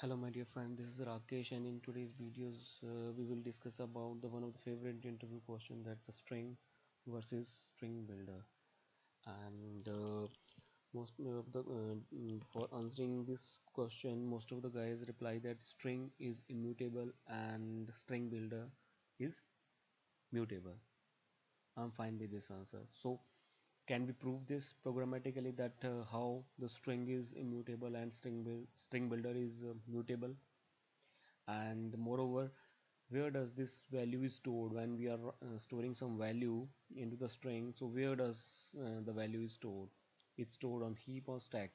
Hello my dear friend, this is Rakesh and in today's videos uh, we will discuss about the one of the favorite interview question that's a string versus string builder. And uh, most of the uh, mm, for answering this question most of the guys reply that string is immutable and string builder is mutable. I'm fine with this answer. So can we prove this programmatically that uh, how the string is immutable and string, build, string builder is uh, mutable? And moreover where does this value is stored when we are uh, storing some value into the string? So where does uh, the value is stored? It's stored on heap or stack?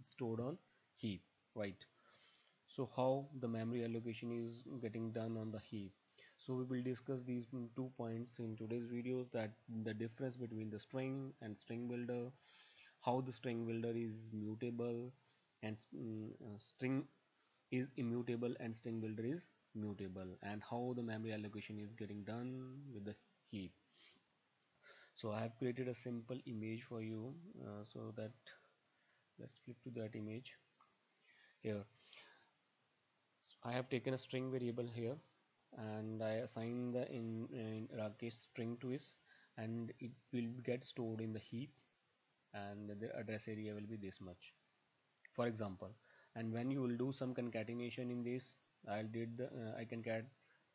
It's stored on heap right? So how the memory allocation is getting done on the heap so we will discuss these two points in today's videos that the difference between the string and string builder how the string builder is mutable and mm, uh, string is immutable and string builder is mutable and how the memory allocation is getting done with the heap. So I have created a simple image for you uh, so that let's flip to that image here. I have taken a string variable here and I assign the in, in Rakesh string to it and it will get stored in the heap and the address area will be this much. For example and when you will do some concatenation in this I'll did the uh, I can get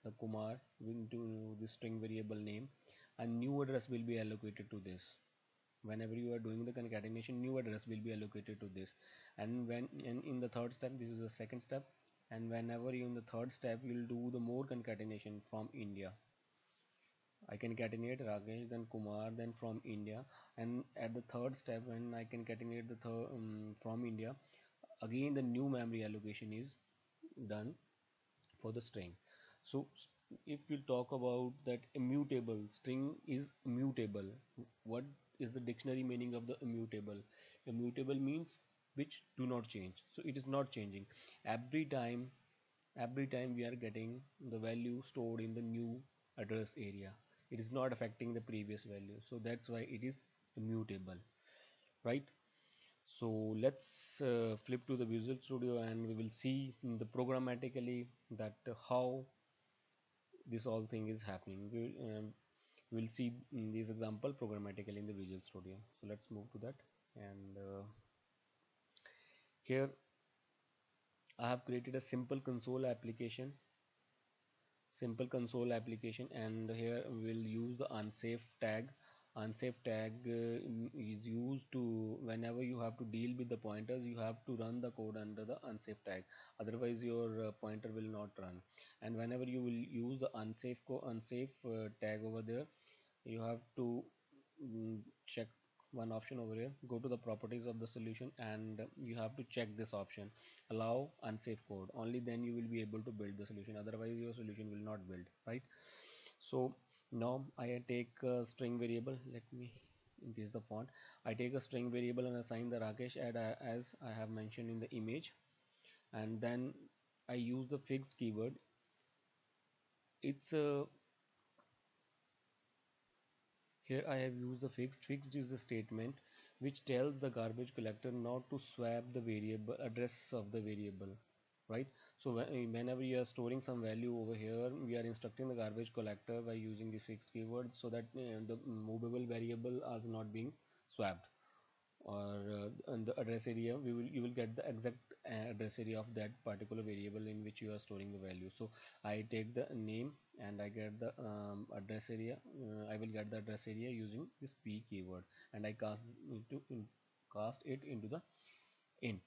the Kumar into the string variable name and new address will be allocated to this. Whenever you are doing the concatenation new address will be allocated to this. And when in, in the third step this is the second step and whenever you in the third step you'll do the more concatenation from India. I can concatenate Rakesh then Kumar then from India. And at the third step when I can concatenate the third um, from India again the new memory allocation is done for the string. So if you talk about that immutable string is immutable. What is the dictionary meaning of the immutable? Immutable means which do not change. So it is not changing. Every time every time we are getting the value stored in the new address area it is not affecting the previous value. So that's why it is immutable right? So let's uh, flip to the visual studio and we will see the programmatically that how this all thing is happening. We will um, we'll see in this example programmatically in the visual studio. So let's move to that and uh, here I have created a simple console application. Simple console application and here we will use the unsafe tag. Unsafe tag uh, is used to whenever you have to deal with the pointers you have to run the code under the unsafe tag. Otherwise your uh, pointer will not run. And whenever you will use the unsafe co unsafe uh, tag over there you have to um, check one option over here. Go to the properties of the solution and you have to check this option. Allow unsafe code. Only then you will be able to build the solution. Otherwise your solution will not build right? So now I take a string variable. Let me increase the font. I take a string variable and assign the Rakesh as I have mentioned in the image. And then I use the fixed keyword. It's a here I have used the fixed. Fixed is the statement which tells the garbage collector not to swap the variable address of the variable right so whenever you are storing some value over here we are instructing the garbage collector by using the fixed keyword so that uh, the movable variable is not being swapped or uh, the address area we will you will get the exact address area of that particular variable in which you are storing the value. So I take the name and I get the um, address area uh, I will get the address area using this p keyword and I cast into in, cast it into the int.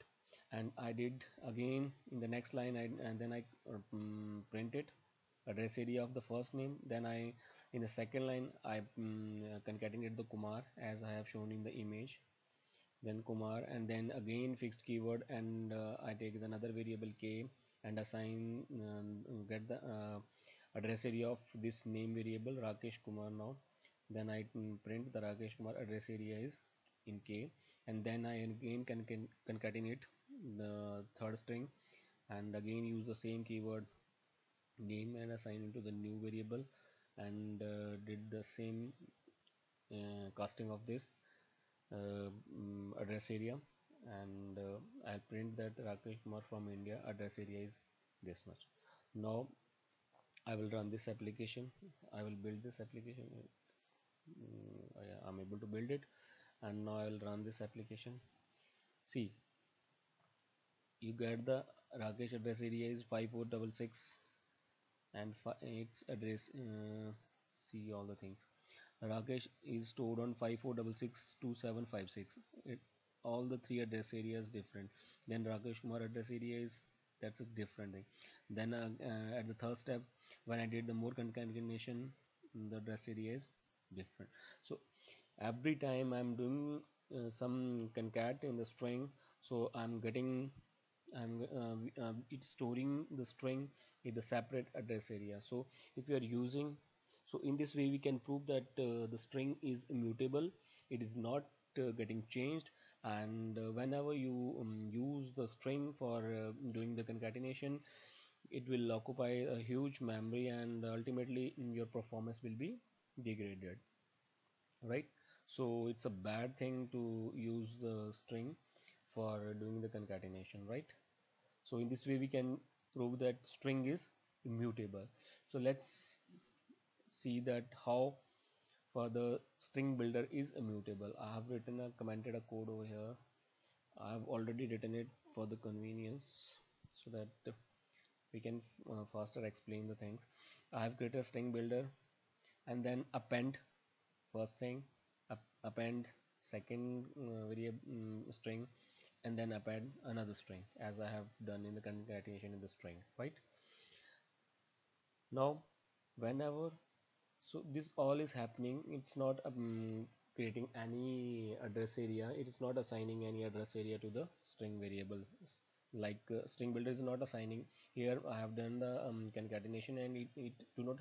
And I did again in the next line I, and then I um, print it address area of the first name then I in the second line I um, concatenate the Kumar as I have shown in the image then Kumar and then again fixed keyword and uh, I take another variable k and assign um, get the uh, address area of this name variable Rakesh Kumar now. Then I print the Rakesh Kumar address area is in k and then I again can, can concatenate the third string and again use the same keyword name and assign into the new variable and uh, did the same uh, casting of this uh, mm, address area and uh, I'll print that Rakesh Kumar from India address area is this much. Now I will run this application. I will build this application. Mm, I'm able to build it. And now I will run this application. See you get the Rakesh address area is 5466 and its address uh, see all the things. Rakesh is stored on 54662756 it all the three address areas different. Then Rakesh Kumar address area is that's a different thing. Then uh, uh, at the third step when I did the more concatenation the address area is different. So every time I'm doing uh, some concat in the string so I'm getting I'm uh, uh, it's storing the string in the separate address area. So if you are using so in this way we can prove that uh, the string is immutable. It is not getting changed and uh, whenever you um, use the string for uh, doing the concatenation it will occupy a huge memory and ultimately mm, your performance will be degraded. Right? So it's a bad thing to use the string for doing the concatenation right? So in this way we can prove that string is immutable. So let's see that how for the string builder is immutable. I have written a commented a code over here. I have already written it for the convenience so that we can uh, faster explain the things. I have created a string builder and then append first thing append second uh, variable um, string and then append another string as I have done in the concatenation in the string right? Now whenever so this all is happening. It's not um, creating any address area. It is not assigning any address area to the string variable. Like uh, string builder is not assigning. Here I have done the um, concatenation and it, it do not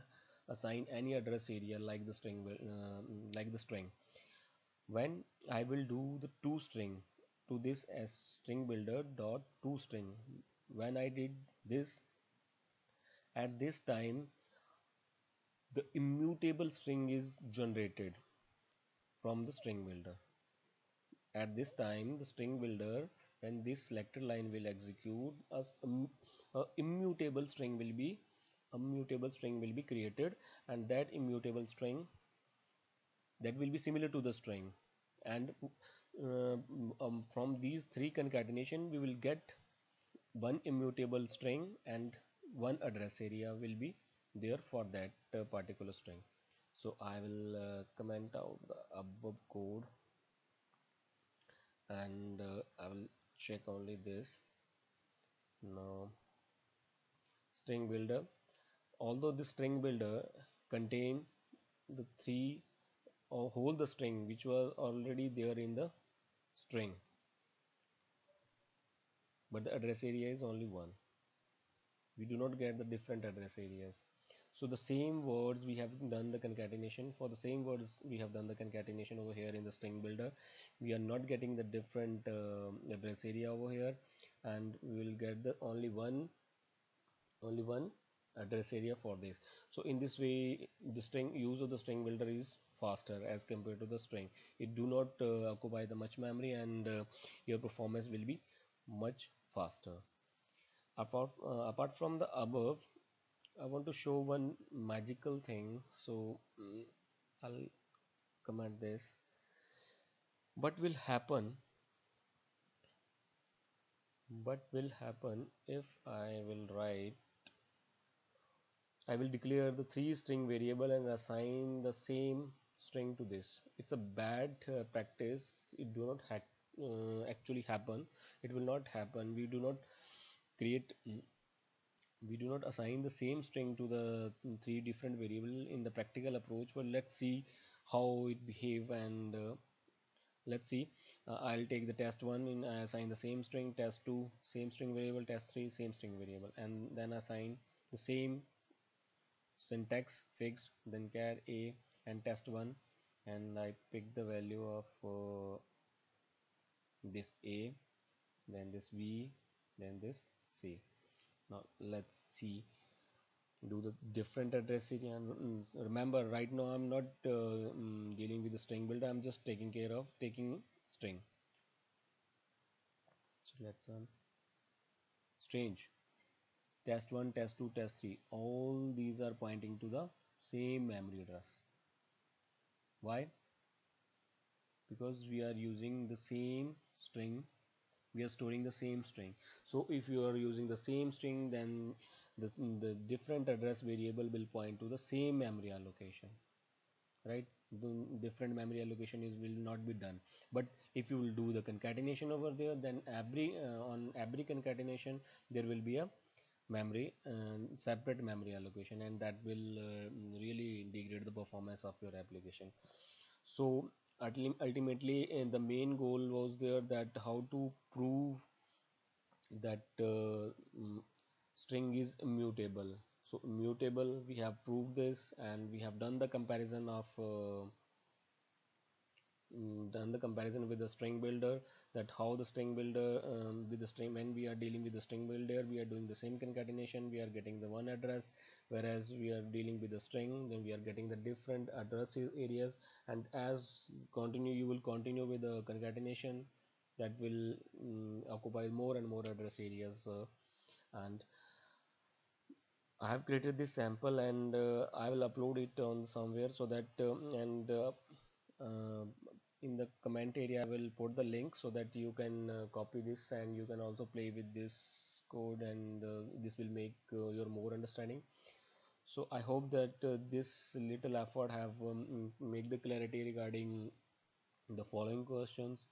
assign any address area like the string uh, like the string. When I will do the to string to this as string builder dot to string. When I did this at this time the immutable string is generated from the string builder. At this time the string builder when this selected line will execute as a immutable string will be a mutable string will be created and that immutable string that will be similar to the string. And uh, um, from these three concatenation we will get one immutable string and one address area will be there for that uh, particular string. So I will uh, comment out the above code. And uh, I will check only this. Now string builder. Although the string builder contain the three or hold the string which was already there in the string. But the address area is only one. We do not get the different address areas so the same words we have done the concatenation. For the same words we have done the concatenation over here in the string builder. We are not getting the different uh, address area over here. And we will get the only one only one address area for this. So in this way the string use of the string builder is faster as compared to the string. It do not uh, occupy the much memory and uh, your performance will be much faster. Apart uh, apart from the above I want to show one magical thing so um, I'll comment this. What will happen what will happen if I will write I will declare the three string variable and assign the same string to this. It's a bad uh, practice. It do not ha uh, actually happen. It will not happen. We do not create mm, we do not assign the same string to the three different variable in the practical approach. But let's see how it behave and uh, let's see. Uh, I'll take the test one and assign the same string test 2 same string variable test 3 same string variable and then assign the same syntax fixed then char a and test one and I pick the value of uh, this a then this b then this c now let's see. Do the different address area and mm, remember right now I'm not uh, um, dealing with the string builder. I'm just taking care of taking string. So let's run strange. Test 1 test 2 test 3 all these are pointing to the same memory address. Why? Because we are using the same string we are storing the same string. So if you are using the same string then the, the different address variable will point to the same memory allocation right? The different memory allocation is will not be done. But if you will do the concatenation over there then every uh, on every concatenation there will be a memory uh, separate memory allocation and that will uh, really degrade the performance of your application. So ultimately uh, the main goal was there that how to prove that uh, mm, string is immutable. So immutable we have proved this and we have done the comparison of uh, done the comparison with the string builder that how the string builder um, with the string when we are dealing with the string builder we are doing the same concatenation we are getting the one address whereas we are dealing with the string then we are getting the different address areas and as continue you will continue with the concatenation that will um, occupy more and more address areas uh, and I have created this sample and uh, I will upload it on somewhere so that um, and uh, uh, in the comment area I will put the link so that you can uh, copy this and you can also play with this code and uh, this will make uh, your more understanding. So I hope that uh, this little effort have um, the clarity regarding the following questions.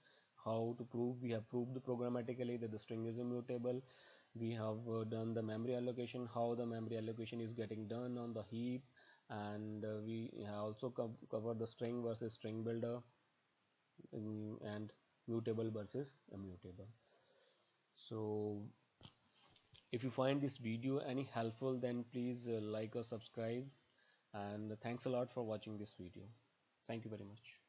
How to prove we have proved programmatically that the string is immutable. We have uh, done the memory allocation how the memory allocation is getting done on the heap. And uh, we also co covered the string versus string builder and mutable versus immutable. So if you find this video any helpful then please uh, like or subscribe. And thanks a lot for watching this video. Thank you very much